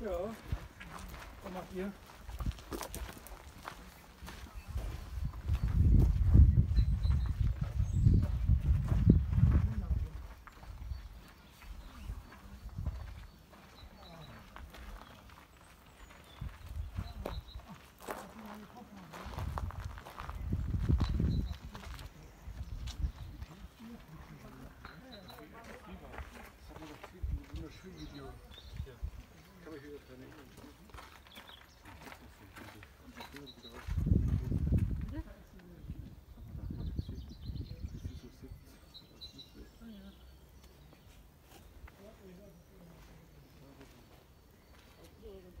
Ja. Was macht ihr?